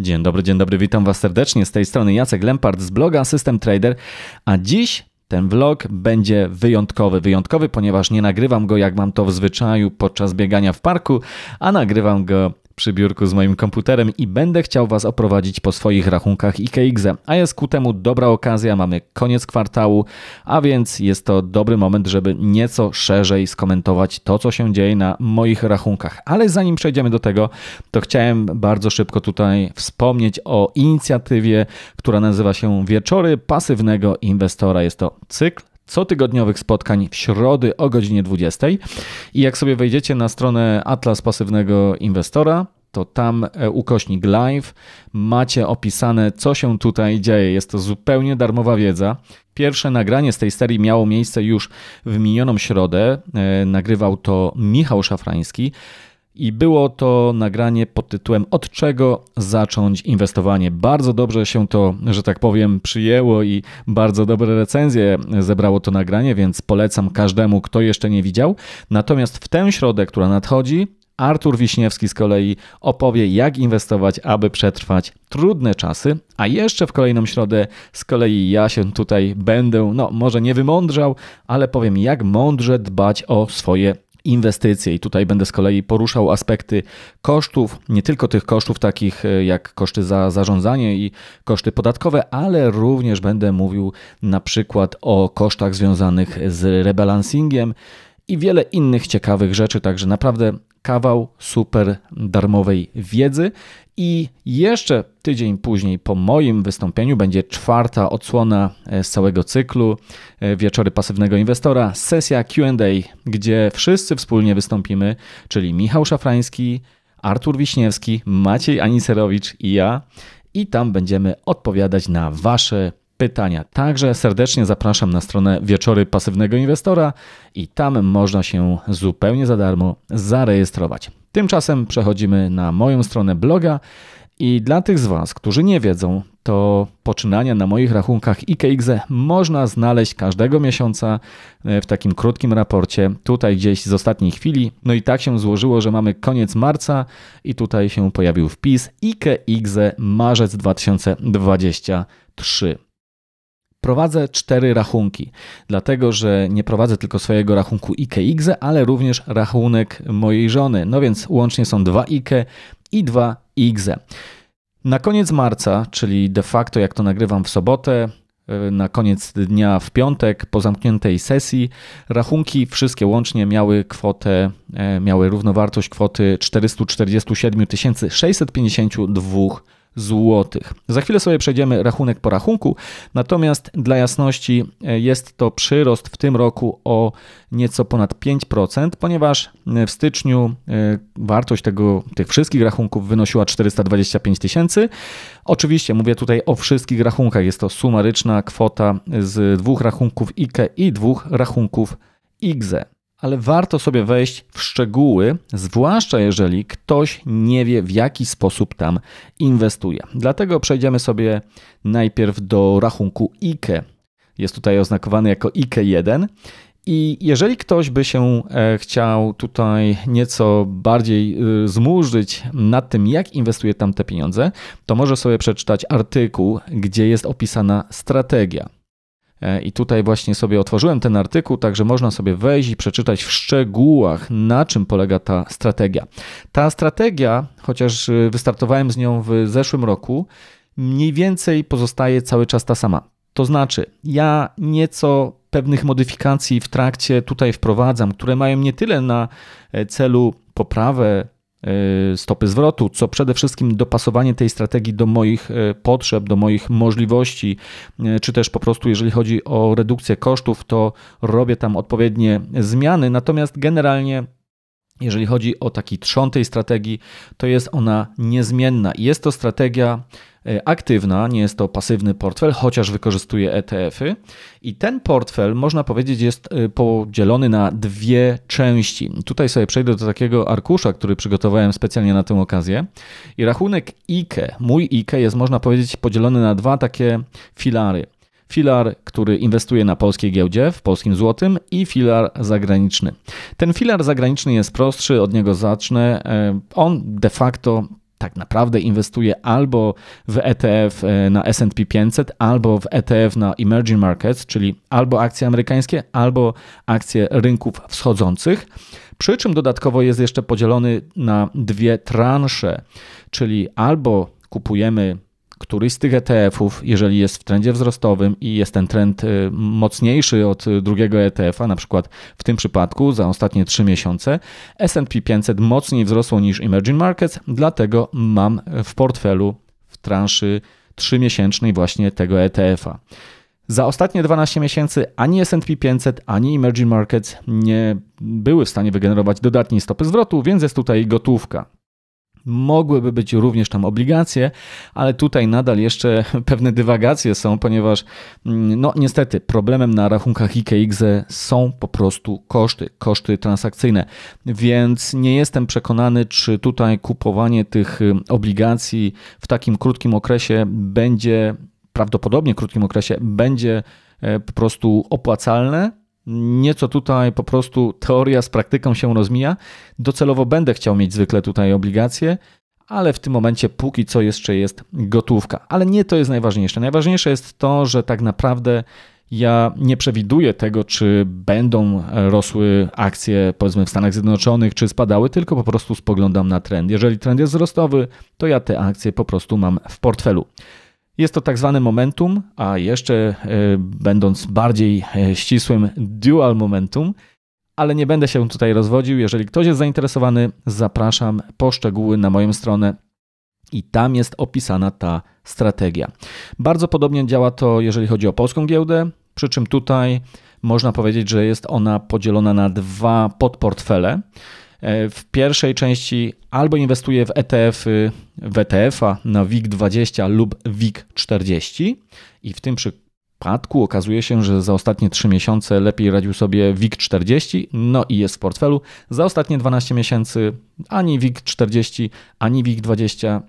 Dzień dobry, dzień dobry, witam Was serdecznie. Z tej strony Jacek Lempart z bloga System Trader, a dziś ten vlog będzie wyjątkowy. Wyjątkowy, ponieważ nie nagrywam go jak mam to w zwyczaju podczas biegania w parku, a nagrywam go przy biurku z moim komputerem i będę chciał Was oprowadzić po swoich rachunkach IKX. A jest ku temu dobra okazja, mamy koniec kwartału, a więc jest to dobry moment, żeby nieco szerzej skomentować to, co się dzieje na moich rachunkach. Ale zanim przejdziemy do tego, to chciałem bardzo szybko tutaj wspomnieć o inicjatywie, która nazywa się Wieczory Pasywnego Inwestora. Jest to cykl cotygodniowych spotkań w środy o godzinie 20. I jak sobie wejdziecie na stronę Atlas Pasywnego Inwestora, to tam e, ukośnik live macie opisane, co się tutaj dzieje. Jest to zupełnie darmowa wiedza. Pierwsze nagranie z tej serii miało miejsce już w minioną środę. E, nagrywał to Michał Szafrański. I było to nagranie pod tytułem Od czego zacząć inwestowanie. Bardzo dobrze się to, że tak powiem, przyjęło i bardzo dobre recenzje zebrało to nagranie, więc polecam każdemu, kto jeszcze nie widział. Natomiast w tę środę, która nadchodzi, Artur Wiśniewski z kolei opowie, jak inwestować, aby przetrwać trudne czasy, a jeszcze w kolejną środę z kolei ja się tutaj będę, no może nie wymądrzał, ale powiem, jak mądrze dbać o swoje inwestycje. I tutaj będę z kolei poruszał aspekty kosztów, nie tylko tych kosztów takich e, jak koszty za zarządzanie i koszty podatkowe, ale również będę mówił na przykład o kosztach związanych z rebalancingiem i wiele innych ciekawych rzeczy. Także naprawdę kawał super darmowej wiedzy. I jeszcze tydzień później, po moim wystąpieniu, będzie czwarta odsłona e, z całego cyklu e, Wieczory Pasywnego Inwestora, sesja QA, gdzie wszyscy wspólnie wystąpimy, czyli Michał Szafrański, Artur Wiśniewski, Maciej Aniserowicz i ja. I tam będziemy odpowiadać na Wasze pytania. Także serdecznie zapraszam na stronę Wieczory Pasywnego Inwestora i tam można się zupełnie za darmo zarejestrować. Tymczasem przechodzimy na moją stronę bloga i dla tych z Was, którzy nie wiedzą, to poczynania na moich rachunkach IKX można znaleźć każdego miesiąca e, w takim krótkim raporcie, tutaj gdzieś z ostatniej chwili. No i tak się złożyło, że mamy koniec marca i tutaj się pojawił wpis IKX marzec 2023 prowadzę cztery rachunki, dlatego że nie prowadzę tylko swojego rachunku IKX, ale również rachunek mojej żony. No więc łącznie są dwa IKE i dwa IGZE. Na koniec marca, czyli de facto jak to nagrywam w sobotę, e, na koniec dnia w piątek po zamkniętej sesji rachunki wszystkie łącznie miały kwotę, e, miały równowartość kwoty 447 652 złotych. Za chwilę sobie przejdziemy rachunek po rachunku, natomiast dla jasności e, jest to przyrost w tym roku o nieco ponad 5%, ponieważ e, w styczniu e, wartość tego, tych wszystkich rachunków wynosiła 425 tysięcy. Oczywiście mówię tutaj o wszystkich rachunkach, jest to sumaryczna kwota z dwóch rachunków IKE i dwóch rachunków IGZE ale warto sobie wejść w szczegóły, zwłaszcza jeżeli ktoś nie wie, w jaki sposób tam inwestuje. Dlatego przejdziemy sobie najpierw do rachunku IKE. Jest tutaj oznakowany jako IKE1. I jeżeli ktoś by się e, chciał tutaj nieco bardziej e, zmurzyć nad tym, jak inwestuje tam te pieniądze, to może sobie przeczytać artykuł, gdzie jest opisana strategia. E, I tutaj właśnie sobie otworzyłem ten artykuł, także można sobie wejść i przeczytać w szczegółach, na czym polega ta strategia. Ta strategia, chociaż e, wystartowałem z nią w zeszłym roku, mniej więcej pozostaje cały czas ta sama. To znaczy, ja nieco pewnych modyfikacji w trakcie tutaj wprowadzam, które mają nie tyle na e, celu poprawę stopy zwrotu, co przede wszystkim dopasowanie tej strategii do moich e, potrzeb, do moich możliwości, e, czy też po prostu jeżeli chodzi o redukcję kosztów, to robię tam odpowiednie zmiany. Natomiast generalnie jeżeli chodzi o taki trzon tej strategii, to jest ona niezmienna. Jest to strategia E, aktywna, nie jest to pasywny portfel, chociaż wykorzystuje ETF-y. I ten portfel, można powiedzieć, jest e, podzielony na dwie części. Tutaj sobie przejdę do takiego arkusza, który przygotowałem specjalnie na tę okazję. I rachunek IKE, mój IKE jest, można powiedzieć, podzielony na dwa takie filary filar, który inwestuje na polskiej giełdzie w polskim złotym i filar zagraniczny. Ten filar zagraniczny jest prostszy, od niego zacznę. E, on de facto tak naprawdę inwestuję albo w ETF e, na SP 500, albo w ETF na emerging markets, czyli albo akcje amerykańskie, albo akcje rynków wschodzących. Przy czym dodatkowo jest jeszcze podzielony na dwie transze, czyli albo kupujemy któryś z tych ETF-ów, jeżeli jest w trendzie wzrostowym i jest ten trend y, mocniejszy od drugiego ETF-a, na przykład w tym przypadku za ostatnie 3 miesiące, S&P 500 mocniej wzrosło niż emerging markets, dlatego mam w portfelu w transzy 3-miesięcznej właśnie tego ETF-a. Za ostatnie 12 miesięcy ani S&P 500, ani emerging markets nie były w stanie wygenerować dodatniej stopy zwrotu, więc jest tutaj gotówka. Mogłyby być również tam obligacje, ale tutaj nadal jeszcze pewne dywagacje są, ponieważ mm, no niestety problemem na rachunkach IKX są po prostu koszty, koszty transakcyjne, więc nie jestem przekonany, czy tutaj kupowanie tych y, obligacji w takim krótkim okresie będzie, prawdopodobnie krótkim okresie, będzie e, po prostu opłacalne, Nieco tutaj po prostu teoria z praktyką się rozmija. Docelowo będę chciał mieć zwykle tutaj obligacje, ale w tym momencie póki co jeszcze jest gotówka. Ale nie to jest najważniejsze. Najważniejsze jest to, że tak naprawdę ja nie przewiduję tego, czy będą rosły akcje powiedzmy w Stanach Zjednoczonych, czy spadały, tylko po prostu spoglądam na trend. Jeżeli trend jest wzrostowy, to ja te akcje po prostu mam w portfelu. Jest to tak zwane momentum, a jeszcze e, będąc bardziej e, ścisłym, dual momentum, ale nie będę się tutaj rozwodził. Jeżeli ktoś jest zainteresowany, zapraszam po szczegóły na moją stronę i tam jest opisana ta strategia. Bardzo podobnie działa to, jeżeli chodzi o polską giełdę, przy czym tutaj można powiedzieć, że jest ona podzielona na dwa podportfele. E, w pierwszej części albo inwestuję w ETF-y, w ETF-a na WIG20 lub WIG40 i w tym przypadku okazuje się, że za ostatnie 3 miesiące lepiej radził sobie WIG40, no i jest w portfelu. Za ostatnie 12 miesięcy ani WIG40, ani WIG20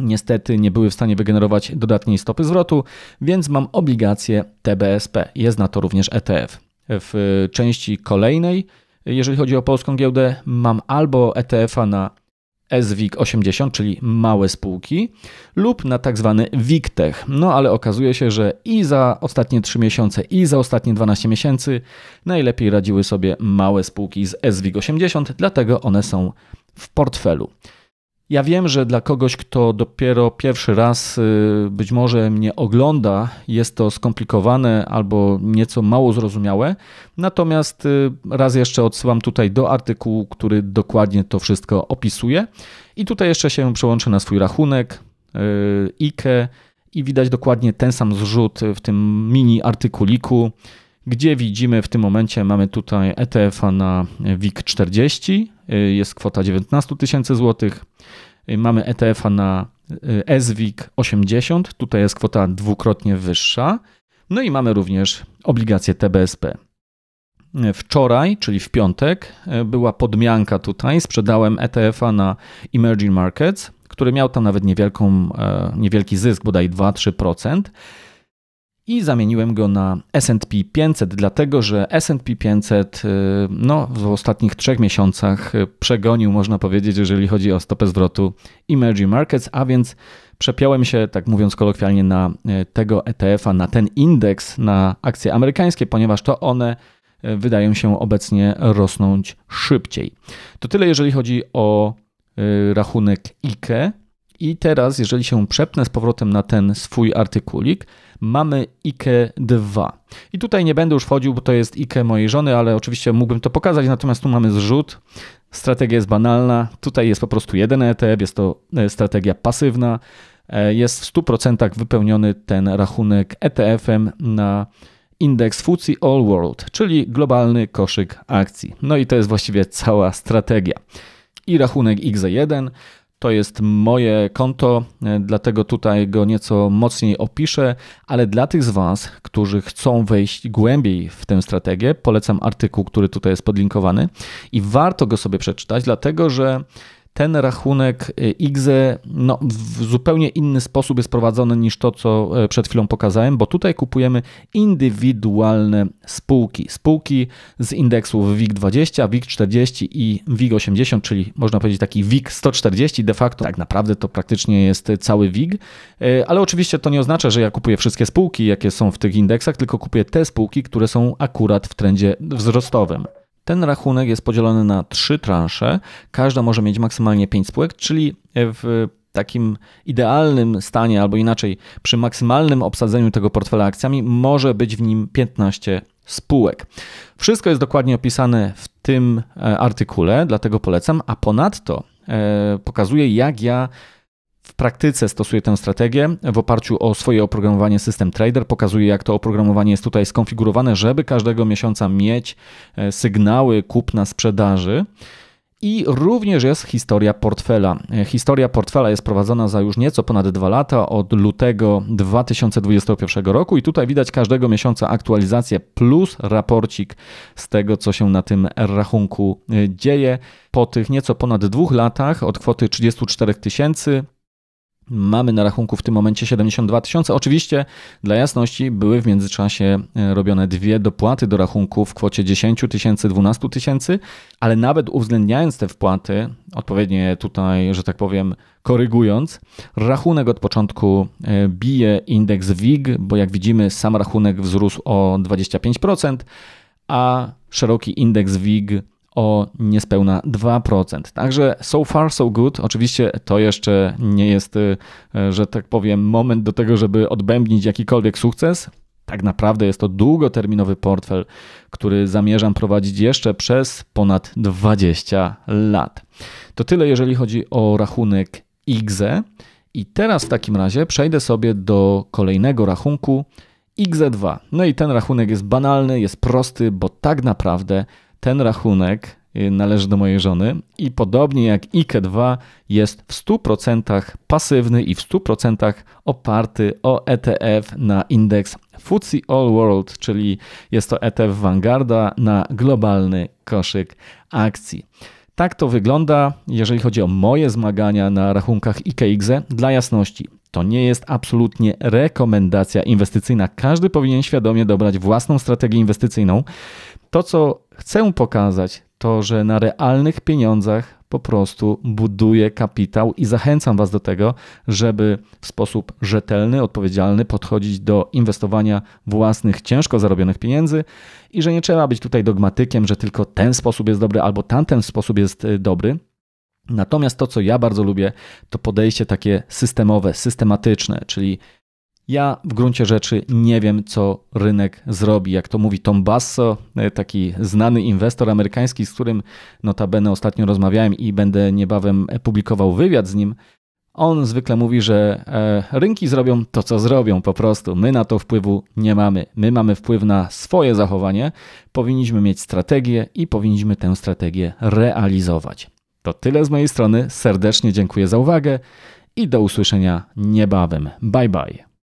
niestety nie były w stanie wygenerować dodatniej stopy zwrotu, więc mam obligację TBSP. Jest na to również ETF. W części kolejnej jeżeli chodzi o polską giełdę, mam albo ETF-a na SWIG 80, czyli małe spółki, lub na tak zwany WIGTech. No ale okazuje się, że i za ostatnie 3 miesiące, i za ostatnie 12 miesięcy najlepiej radziły sobie małe spółki z SWIG 80, dlatego one są w portfelu. Ja wiem, że dla kogoś, kto dopiero pierwszy raz y, być może mnie ogląda, jest to skomplikowane albo nieco mało zrozumiałe. Natomiast y, raz jeszcze odsyłam tutaj do artykułu, który dokładnie to wszystko opisuje. I tutaj jeszcze się przełączę na swój rachunek y, IKE i widać dokładnie ten sam zrzut w tym mini artykuliku, gdzie widzimy w tym momencie mamy tutaj ETF-a na WIG40, jest kwota 19 tysięcy złotych. Mamy ETF-a na y, SWIG 80, tutaj jest kwota dwukrotnie wyższa. No i mamy również obligacje TBSP. Wczoraj, czyli w piątek, y, była podmianka tutaj. Sprzedałem ETF-a na Emerging Markets, który miał tam nawet niewielką, e, niewielki zysk, bodaj 2-3% i zamieniłem go na S&P 500, dlatego że S&P 500 y, no, w ostatnich trzech miesiącach y, przegonił, można powiedzieć, jeżeli chodzi o stopę zwrotu emerging markets, a więc przepiąłem się, tak mówiąc kolokwialnie, na y, tego ETF-a, na ten indeks, na akcje amerykańskie, ponieważ to one wydają się obecnie rosnąć szybciej. To tyle, jeżeli chodzi o rachunek IKE. I teraz, jeżeli się przepnę z powrotem na ten swój artykulik, mamy IKE 2. I tutaj nie będę już wchodził, bo to jest IKE mojej żony, ale oczywiście mógłbym to pokazać, natomiast tu mamy zrzut. Strategia jest banalna. Tutaj jest po prostu jeden ETF, jest to e, strategia pasywna. E, jest w 100% wypełniony ten rachunek ETF-em na indeks FTSE All World, czyli globalny koszyk akcji. No i to jest właściwie cała strategia. I rachunek XE1 to jest moje konto, e, dlatego tutaj go nieco mocniej opiszę, ale dla tych z Was, którzy chcą wejść głębiej w tę strategię, polecam artykuł, który tutaj jest podlinkowany i warto go sobie przeczytać, dlatego że ten rachunek IGZE no, w zupełnie inny sposób jest prowadzony niż to, co przed chwilą pokazałem, bo tutaj kupujemy indywidualne spółki. Spółki z indeksów WIG20, WIG40 i WIG80, czyli można powiedzieć taki WIG 140. De facto tak naprawdę to praktycznie jest cały WIG, ale oczywiście to nie oznacza, że ja kupuję wszystkie spółki, jakie są w tych indeksach, tylko kupuję te spółki, które są akurat w trendzie wzrostowym. Ten rachunek jest podzielony na trzy transze. Każda może mieć maksymalnie 5 spółek, czyli w takim idealnym stanie, albo inaczej, przy maksymalnym obsadzeniu tego portfela akcjami, może być w nim 15 spółek. Wszystko jest dokładnie opisane w tym e, artykule, dlatego polecam, a ponadto e, pokazuję, jak ja w praktyce stosuję tę strategię w oparciu o swoje oprogramowanie System Trader. Pokazuję, jak to oprogramowanie jest tutaj skonfigurowane, żeby każdego miesiąca mieć e, sygnały kupna sprzedaży. I również jest historia portfela. E, historia portfela jest prowadzona za już nieco ponad dwa lata, od lutego 2021 roku, i tutaj widać każdego miesiąca aktualizację plus raporcik z tego, co się na tym rachunku e, dzieje. Po tych nieco ponad dwóch latach od kwoty 34 tysięcy Mamy na rachunku w tym momencie 72 tysiące. Oczywiście dla jasności były w międzyczasie e, robione dwie dopłaty do rachunku w kwocie 10 tysięcy, 12 tysięcy, ale nawet uwzględniając te wpłaty, odpowiednie tutaj, że tak powiem, korygując, rachunek od początku e, bije indeks WIG, bo jak widzimy sam rachunek wzrósł o 25%, a szeroki indeks WIG o niespełna 2%. Także so far so good. Oczywiście to jeszcze nie jest, y, że tak powiem, moment do tego, żeby odbębnić jakikolwiek sukces. Tak naprawdę jest to długoterminowy portfel, który zamierzam prowadzić jeszcze przez ponad 20 lat. To tyle, jeżeli chodzi o rachunek IGZE. I teraz w takim razie przejdę sobie do kolejnego rachunku IGZE2. No i ten rachunek jest banalny, jest prosty, bo tak naprawdę ten rachunek y, należy do mojej żony i podobnie jak IKE2 jest w 100% pasywny i w 100% oparty o ETF na indeks FTSE All World, czyli jest to ETF Vanguarda na globalny koszyk akcji. Tak to wygląda, jeżeli chodzi o moje zmagania na rachunkach IKEXE. Dla jasności, to nie jest absolutnie rekomendacja inwestycyjna. Każdy powinien świadomie dobrać własną strategię inwestycyjną. To, co chcę pokazać, to że na realnych pieniądzach po prostu buduję kapitał i zachęcam Was do tego, żeby w sposób rzetelny, odpowiedzialny podchodzić do inwestowania własnych, ciężko zarobionych pieniędzy i że nie trzeba być tutaj dogmatykiem, że tylko ten sposób jest dobry albo tamten sposób jest y, dobry. Natomiast to, co ja bardzo lubię, to podejście takie systemowe, systematyczne, czyli ja w gruncie rzeczy nie wiem, co rynek zrobi. Jak to mówi Tom Basso, e, taki znany inwestor amerykański, z którym notabene ostatnio rozmawiałem i będę niebawem publikował wywiad z nim. On zwykle mówi, że e, rynki zrobią to, co zrobią po prostu. My na to wpływu nie mamy. My mamy wpływ na swoje zachowanie. Powinniśmy mieć strategię i powinniśmy tę strategię realizować. To tyle z mojej strony. Serdecznie dziękuję za uwagę i do usłyszenia niebawem. Bye bye.